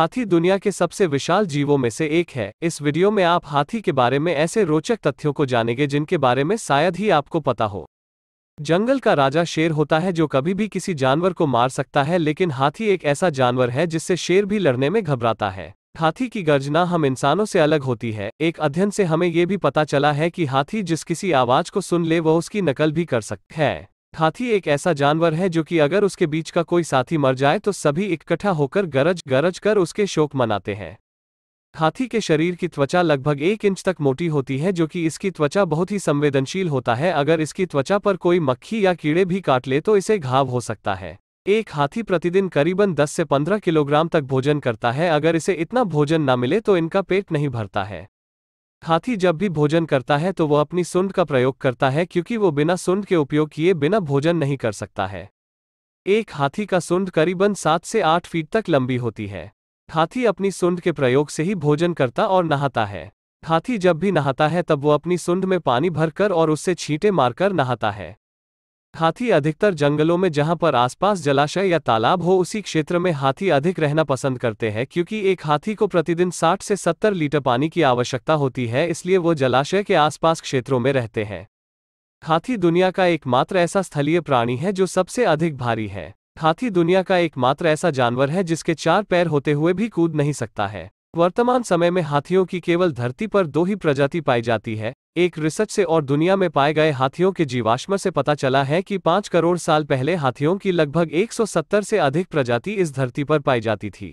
हाथी दुनिया के सबसे विशाल जीवों में से एक है। इस वीडियो में आप हाथी के बारे में ऐसे रोचक तथ्यों को जानेंगे जिनके बारे में शायद ही आपको पता हो। जंगल का राजा शेर होता है जो कभी भी किसी जानवर को मार सकता है, लेकिन हाथी एक ऐसा जानवर है जिससे शेर भी लड़ने में घबराता है। हाथी की गर्जना हम इंसानों से अलग होती है। एक अध्ययन से हमें यह भी पता चला है कि हाथी जिस किसी आवाज़ को सुन ले, वह उसकी नकल भी कर सकता है। हाथी एक ऐसा जानवर है जो कि अगर उसके बीच का कोई साथी मर जाए तो सभी इकट्ठा होकर गरज गरज कर उसके शोक मनाते हैं। हाथी के शरीर की त्वचा लगभग एक इंच तक मोटी होती है जो कि इसकी त्वचा बहुत ही संवेदनशील होता है। अगर इसकी त्वचा पर कोई मक्खी या कीड़े भी काट ले तो इसे घाव हो सकता है। एक हाथी प्रतिदिन करीबन 10 से 15 किलोग्राम तक भोजन करता है। अगर इसे इतना भोजन न मिले तो इनका पेट नहीं भरता है। हाथी जब भी भोजन करता है तो वह अपनी सुंड का प्रयोग करता है क्योंकि वो बिना सुंड के उपयोग किए बिना भोजन नहीं कर सकता है। एक हाथी का सुंड करीबन सात से आठ फीट तक लंबी होती है। हाथी अपनी सुंड के प्रयोग से ही भोजन करता और नहाता है। हाथी जब भी नहाता है तब वो अपनी सुंड में पानी भरकर और उससे छींटे मारकर नहाता है। हाथी अधिकतर जंगलों में जहाँ पर आसपास जलाशय या तालाब हो, उसी क्षेत्र में हाथी अधिक रहना पसंद करते हैं, क्योंकि एक हाथी को प्रतिदिन 60 से 70 लीटर पानी की आवश्यकता होती है, इसलिए वो जलाशय के आसपास क्षेत्रों में रहते हैं। हाथी दुनिया का एकमात्र ऐसा स्थलीय प्राणी है जो सबसे अधिक भारी है। हाथी दुनिया का एकमात्र ऐसा जानवर है जिसके चार पैर होते हुए भी कूद नहीं सकता है। वर्तमान समय में हाथियों की केवल धरती पर दो ही प्रजाति पाई जाती है, एक रिसर्च से और दुनिया में पाए गए हाथियों के जीवाश्म से पता चला है कि पाँच करोड़ साल पहले हाथियों की लगभग 170 से अधिक प्रजाति इस धरती पर पाई जाती थी।